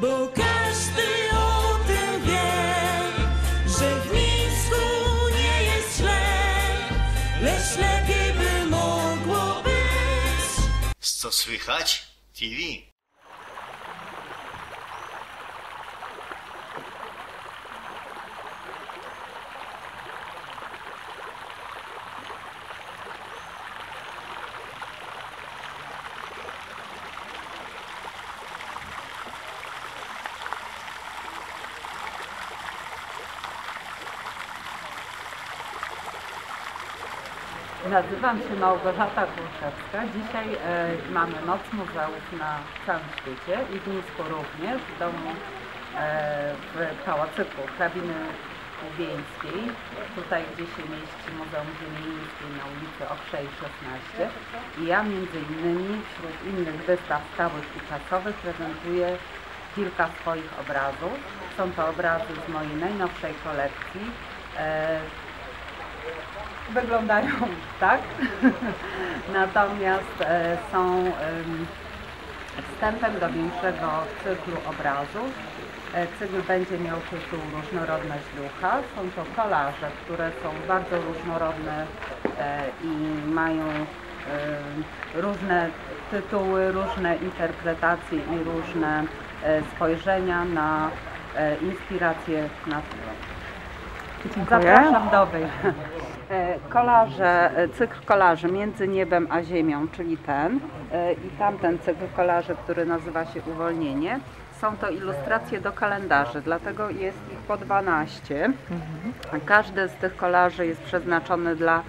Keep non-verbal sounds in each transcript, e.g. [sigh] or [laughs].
Bo każdy o tym wie, że w Mińsku nie jest źle, lecz lepiej by mogło być. Co słychać? TV. Nazywam się Małgorzata Głuszewska. Dzisiaj e, mamy Noc Muzeów na całym świecie i w Mińsku również, w domu e, w Pałacyku hrabiny Wieńskiej. Tutaj, gdzie się mieści Muzeum Ziemi Miejskiej na ulicy Okrzej 16. I ja między innymi wśród innych wystaw stałych i czasowych prezentuję kilka swoich obrazów. Są to obrazy z mojej najnowszej kolekcji. E, wyglądają [laughs] tak. [laughs] Natomiast e, są em, wstępem do większego cyklu obrazów. E, Cykl będzie miał tytuł Różnorodna źlucha. Są to kolaże, które są bardzo różnorodne e, i mają różne tytuły, różne interpretacje i różne spojrzenia na inspiracje naturą. Zapraszam do obejrzenia. E, Kolarze, e, cykl kolarzy między niebem a ziemią, czyli ten e, i tamten cykl kolarzy, który nazywa się Uwolnienie. Są to ilustracje do kalendarzy, dlatego jest ich po 12. Każdy z tych kolarzy jest przeznaczony dla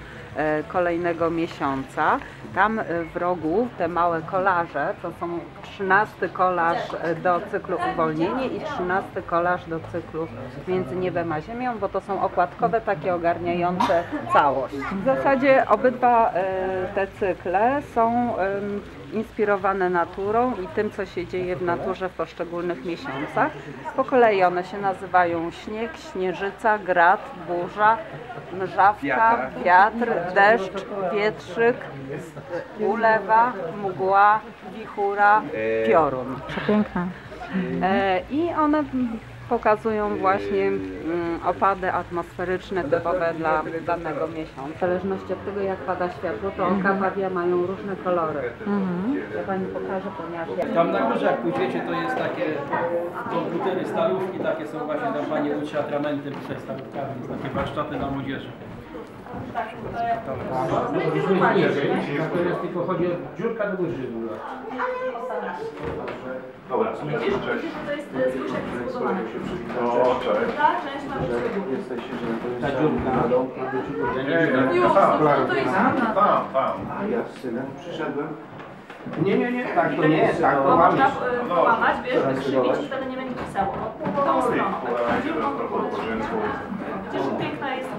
kolejnego miesiąca. Tam w rogu te małe kolaże, to są 13 kolaż do cyklu Uwolnienie i 13 kolaż do cyklu Między Niebem a Ziemią, bo to są okładkowe, takie ogarniające całość. W zasadzie obydwa e, te cykle są inspirowane naturą i tym, co się dzieje w naturze w poszczególnych miesiącach. Po kolei one się nazywają śnieg, śnieżyca, grad, burza, mrzawka, wiatr, deszcz, wietrzyk, ulewa, mgła, wichura, piorun. Przepiękne. E, I one pokazują właśnie mm, opady atmosferyczne typowe dla danego miesiąca. W zależności od tego, jak pada światło, to oka pawia mają różne kolory. Ja Pani pokażę, ponieważ ja... Tam na górze, jak pójdziecie, to jest takie komputery, stalówki, takie są właśnie tam Pani uczy atramenty przed stalówkami, jest takie warsztaty dla młodzieży. Natomiast tylko chodzi o dziurka do góry, Dobra, cześć. To jest zgłoszenie zbudowane. O, cześć. Ta część ma być Ta dziurka. Widzę. nie, Już, tam, to jest tam, inna. tam, tam. Ja z synem przyszedłem. Nie, nie, nie, tak to nie jest, tak to można mamy. y, połamać, wiesz, wykrzywić i wtedy nie będzie pisało. O, Tą stroną. Tak, dziurką. Widzisz, piękna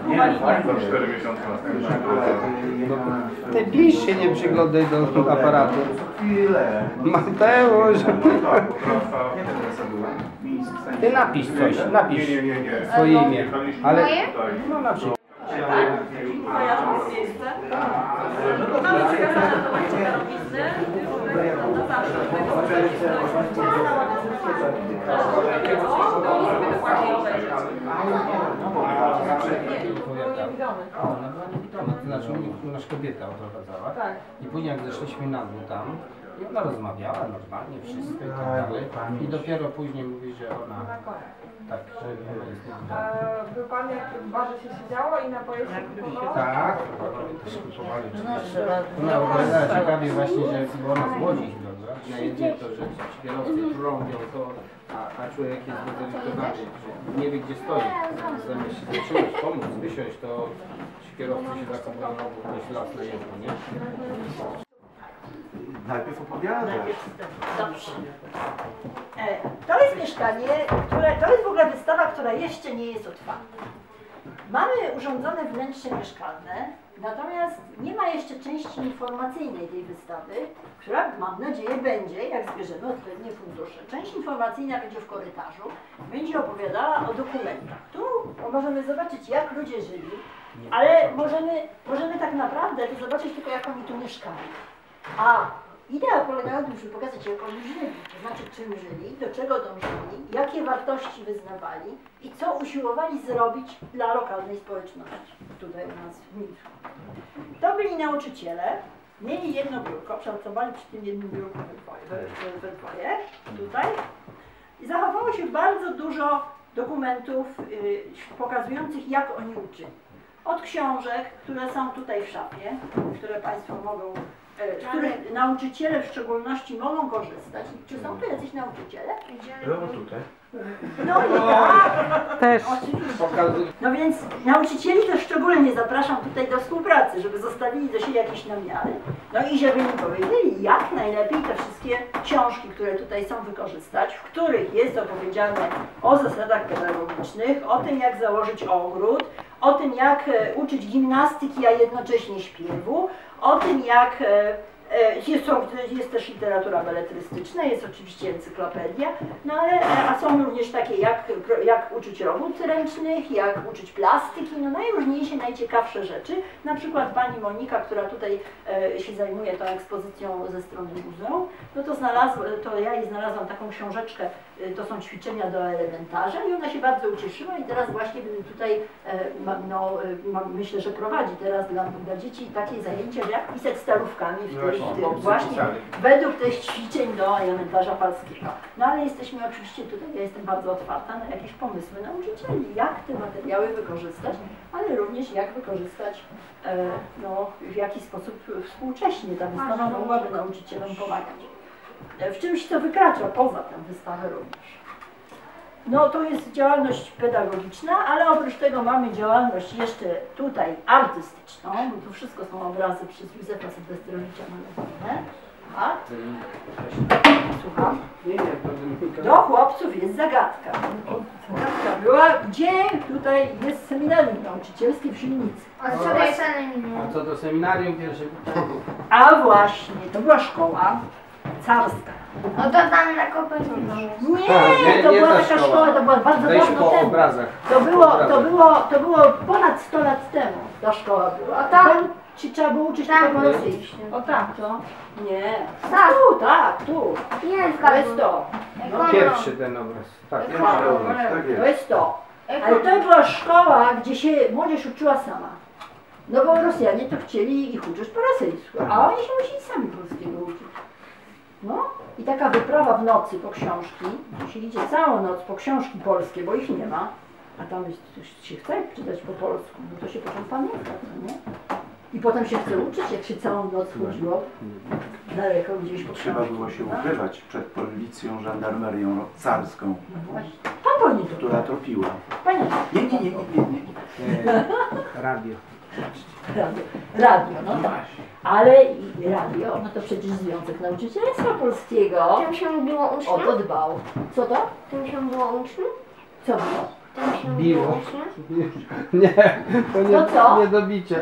jest próba linia. Za 4 miesiące następnego. Ty pisz się nie przyglądaj do aparatu. Mateusz, Tak, trasa. Mińsk, ty napisz coś, napisz swoje imię. Ale no na przykład. Kojarząc miejsce. Zawsze. Ona była niewidoma, to znaczy u nas kobieta oprowadzała. Tak. I później jak zeszliśmy na dół tam, i ona rozmawiała normalnie, wszystko i tak dalej. I dopiero później mówi, że ona tak, że ona jest niewidoma. Był pan jak w barze się siedziało i napoje się kupowało? Tak, też kupowali oczywiście. Ona opowiadała ciekawie właśnie, że ona z Łodzi była. na jedynie to, że ci kierowcy trąbią to, a, a człowiek jest zdezorientowany, że nie wie gdzie stoi. Zamiast się zatrzymać, pomóc, wysiąść, to ci kierowcy się bo ktoś las na jedno, nie? Najpierw opowiadasz. Dobrze. E, To jest mieszkanie, które, to jest w ogóle wystawa, która jeszcze nie jest otwarta. Mamy urządzone wnętrze mieszkalne, natomiast nie ma jeszcze części informacyjnej tej wystawy, która mam nadzieję będzie, jak zbierzemy odpowiednie fundusze. Część informacyjna będzie w korytarzu, będzie opowiadała o dokumentach. Tu możemy zobaczyć, jak ludzie żyli, ale możemy, możemy tak naprawdę to zobaczyć tylko, jak oni tu mieszkali. A Idea polega na tym, żeby pokazać, jak oni żyli, to znaczy czym żyli, do czego dążyli, jakie wartości wyznawali i co usiłowali zrobić dla lokalnej społeczności, tutaj u nas w Mińsku. To byli nauczyciele, mieli jedno biurko, pracowali przy tym jednym biurku we dwoje, dwoje tutaj i zachowało się bardzo dużo dokumentów y, pokazujących, jak oni uczyli. Od książek, które są tutaj w szafie, które Państwo mogą, e, z których nauczyciele w szczególności mogą korzystać. Czy są tu jacyś nauczyciele? No tutaj. No i tak, Też. oczywiście. No więc nauczycieli też szczególnie zapraszam tutaj do współpracy, żeby zostawili do siebie jakieś namiary. No i żeby mi powiedzieli, jak najlepiej te wszystkie książki, które tutaj są wykorzystać, w których jest opowiedziane o zasadach pedagogicznych, o tym jak założyć ogród, o tym jak e, uczyć gimnastyki, a jednocześnie śpiewu, o tym jak e, jest, są, jest też literatura beletrystyczna, jest oczywiście encyklopedia, no ale e, a są również takie jak, jak uczyć robót ręcznych, jak uczyć plastyki, no najróżniejsze, najciekawsze rzeczy. Na przykład pani Monika, która tutaj e, się zajmuje tą ekspozycją ze strony muzeum, no to znalazła, to ja jej znalazłam taką książeczkę, e, to są ćwiczenia do elementarza i ona się bardzo ucieszyła i teraz właśnie tutaj e, no, e, myślę, że prowadzi teraz dla, dla dzieci takie zajęcia, jak pisać starówkami w tych, właśnie według tych ćwiczeń do elementarza falskiego. No ale jesteśmy oczywiście tutaj, ja jestem bardzo otwarta na jakieś pomysły nauczycieli, jak te materiały wykorzystać, ale również jak wykorzystać, e, no, w jaki sposób współcześnie ta wystawa mogłaby nauczycielom pomagać. E, W czymś, co wykracza poza tę wystawę również. No to jest działalność pedagogiczna, ale oprócz tego mamy działalność jeszcze tutaj artystyczną, bo tu wszystko są obrazy przez Józefa Sylwestrowicza malowane. A, słucham. Do chłopców jest zagadka. Zagadka była, gdzie tutaj jest seminarium nauczycielskie w Silnicy. A co jest anonimowe? A co do seminarium pierwsze pytanie? A właśnie, to była szkoła carska. No to tam na Koperniku. Nie, nie, to nie była ta taka szkoła. szkoła, to była bardzo Weź dawno po temu. obrazach. To było, to było, to było ponad 100 lat temu ta szkoła była. A tam? Ci trzeba było uczyć Tam jest. rosyjsku. O tak, to? Nie. Tak. Tu, tak, tu. Jest To jest to. Ekonom. Pierwszy ten obraz. Tak, Ekonom. Tak To jest. jest to. Ale to była szkoła, gdzie się młodzież uczyła sama. No bo Rosjanie to chcieli ich uczyć po rosyjsku, a oni się musieli sami polskiego uczyć. No i taka wyprawa w nocy po książki, idzie całą noc po książki polskie, bo ich nie ma, a tam jest, coś się chce czytać po polsku, no to się potem pamięta, no nie? I potem się chce uczyć, jak się całą noc chodziło daleko gdzieś po Trzeba książki. było się no. ukrywać przed policją, żandarmerią carską, No. Pan to która tropiła. Panie, Nie, nie, nie, nie, nie. nie. E, radio. [laughs] radio, radio, no tak. Ale i radio, no to przecież Związek Nauczycielstwa Polskiego Tym się było o uczniom? to dbał. Co to? Tym się było uczniom? Co było? Tym się Biło. było? [laughs] Nie, to nie, To co? nie do bicia.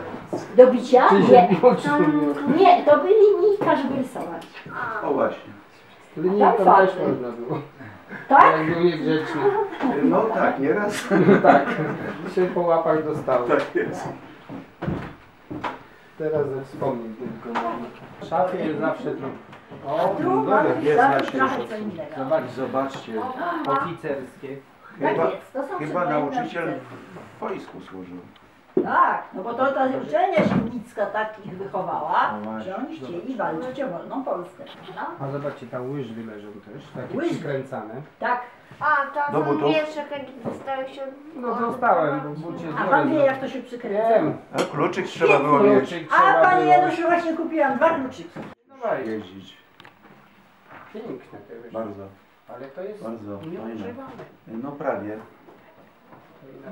Do bicia? Czy się Nie. biło, czy się biło? Nie, to by linijka, żeby rysować. O właśnie. Linijką Tam też fajnie. można było. Tak? Jak był niegrzeczny. No tak, nieraz. [laughs] Tak, się po łapach dostałem. Tak jest. Teraz ze wspomnień tylko. W szafie jest zawsze to. O, Tu no jest co innego. Zobacz, Zobaczcie, oficerskie. Tak chyba, jest, to są chyba nauczyciel w wojsku służył. Tak, no bo to ta uczelnia Siedlicka takich wychowała, No właśnie. że oni chcieli walczyć o wolną Polskę. prawda? A zobaczcie, tam łyżwy leżą też, takie Łyżwy. przykręcane. Tak, A, to są butów? pierwsze, kiedy dostały się... No dostałem, bo a pan wie złożył. jak to się przykręca? Wiem. A kluczyk trzeba było mieć. Kluczyk A trzeba panie było. Januszu właśnie kupiłam dwa kluczyki. Dawaj, Jeździć. piękne te łyżwy. Bardzo, Ale to jest bardzo fajne. nieużywane. No prawie.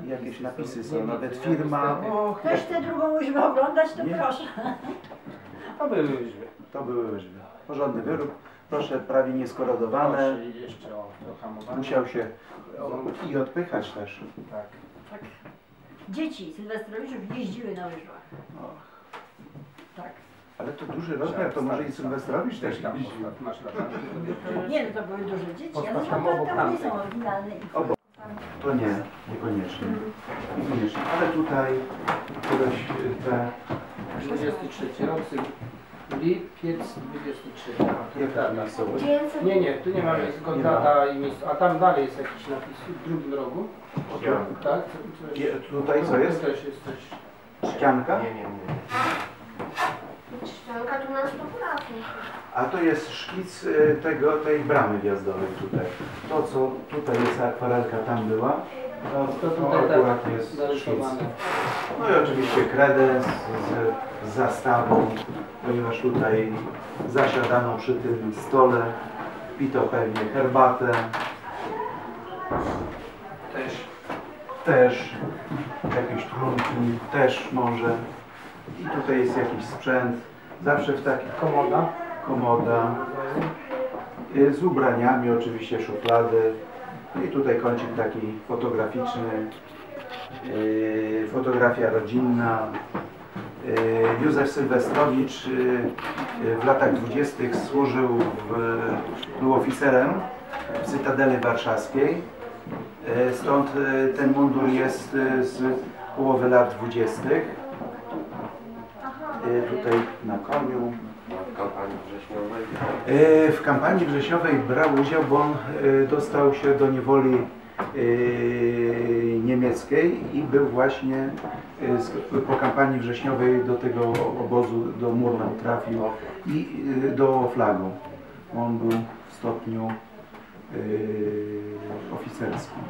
Jakieś napisy są, nawet firma. Och, Ktoś chce drugą łyżwę oglądać, to Nie. proszę. To były łyżwy. to były łyżwy. Porządny wyrób. Proszę, prawie nieskorodowane. Proszę, jeszcze o, to hamowanie. Musiał się o, i odpychać też. Tak. Tak. Dzieci Sylwestrowiczów jeździły na łyżwach. Och, Tak. ale to duży rozmiar, to może i Sylwestrowicz też tam jeździł. Nie, no to były duże dzieci, ale tam to, obok to, to nie są oryginalne. Obok. To nie, niekoniecznie. Niekoniecznie. Ale tutaj któreś te 23 rok, Lipiec 23. A, to Jaka data. miejscowość? Nie, nie, tu nie ma tylko Nie ma. data i miejsce. A tam dalej jest jakiś napis w drugim rogu. Ja. Tak? Tutaj co jest? Tu też jest coś. Ścianka? Nie, nie, nie. Ścianka tu nas poprawi. A to jest szkic y, tego, tej bramy wjazdowej tutaj. To co tutaj jest akwarelka tam była, to, To to tutaj akurat tak jest szkic. No i oczywiście kredens z, z zastawą, ponieważ tutaj zasiadano przy tym stole, pito pewnie herbatę, Też. też jakieś trunki, też może. I tutaj jest jakiś sprzęt, zawsze w takich Komoda. komoda, y, z ubraniami oczywiście, szuflady. No i tutaj kącik taki fotograficzny, y, fotografia rodzinna. Y, Józef Sylwestrowicz w latach dwudziestych służył, w, był oficerem w Cytadeli Warszawskiej. Stąd ten mundur jest z połowy lat dwudziestych. Y, Tutaj na koniu. W kampanii wrześniowej. E, W kampanii wrześniowej brał udział, bo on e, dostał się do niewoli e, niemieckiej i był właśnie e, po kampanii wrześniowej do tego obozu, do Murnau trafił i e, do flagu. On był w stopniu e, oficerskim,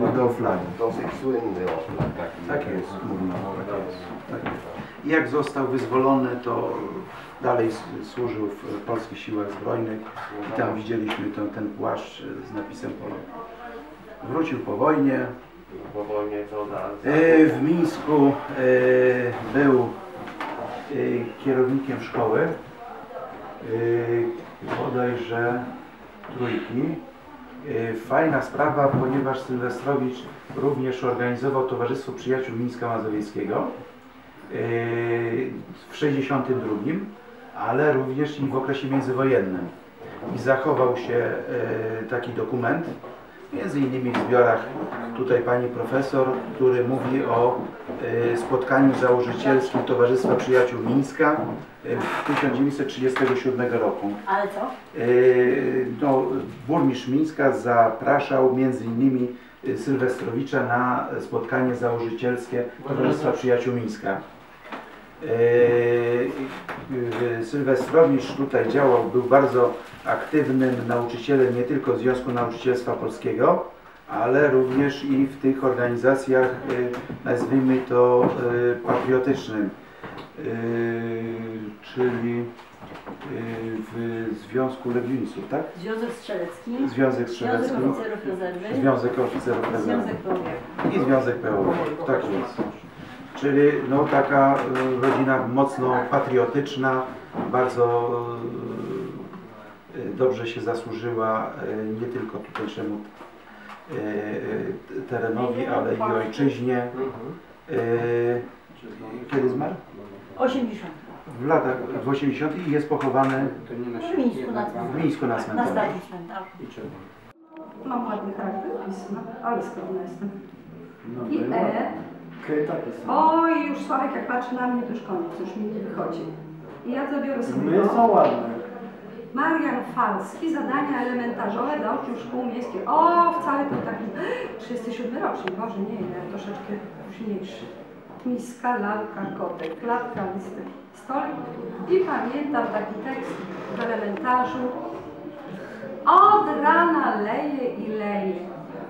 No do flagu. dosyć słynny taki. Tak jest, tak jest. Tak jest. Jak został wyzwolony, to dalej służył w polskich siłach zbrojnych i tam widzieliśmy ten, ten płaszcz z napisem Polak. Wrócił po wojnie. Po wojnie co da? E, W Mińsku e, był e, kierownikiem szkoły, e, bodajże trójki. E, Fajna sprawa, ponieważ Sylwestrowicz również organizował Towarzystwo Przyjaciół Mińska Mazowieckiego e, w 62, ale również i w okresie międzywojennym. I zachował się e, taki dokument, między innymi w zbiorach tutaj pani profesor, który mówi o e, spotkaniu założycielskim Towarzystwa Przyjaciół Mińska e, w 1937 roku. Ale co? No, burmistrz Mińska zapraszał między innymi Sylwestrowicza na spotkanie założycielskie Towarzystwa Przyjaciół Mińska. E, e, Sylwestrowicz tutaj działał, był bardzo aktywnym nauczycielem nie tylko Związku Nauczycielstwa Polskiego, ale również i w tych organizacjach, e, nazwijmy to patriotycznym, czyli w Związku Legionistów, tak? Związek Strzelecki, Związek Związek Strzelecki, Oficerów Rezerwy, Związek Oficerów Rezerwy Związek i Związek PO. Tak jest. Czyli no, taka e, rodzina mocno patriotyczna, bardzo e, dobrze się zasłużyła e, nie tylko tutejszemu e, e, terenowi, ale i ojczyźnie. E, Kiedy zmarł? 80. W latach w 80 i jest pochowany W Mińsku na w Mińsku na Na cmentarzu. starym cmentarzu. Mam ładny charakter pisma, ale skromna jestem. No, I E. takie Oj, już Sławek jak patrzy na mnie, to już koniec, już mi nie wychodzi. I ja zabiorę sobie My go. są ładne. Marian Falski, zadania elementarzowe do uczniów szkół miejskich. O, wcale to taki 37 rocznik, Boże nie, ja troszeczkę późniejszy. Miska, lalka, kotek, klatka, listy, stolik. I pamiętam taki tekst w elementarzu. Od rana leje i leje.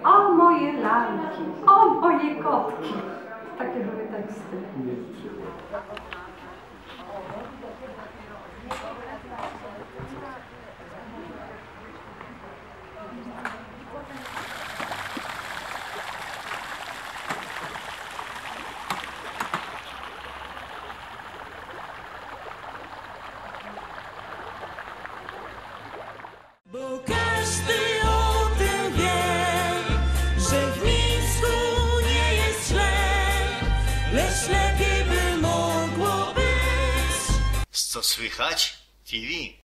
O moje lalki, o moje kotki. Takie były teksty. Co słychać? TV.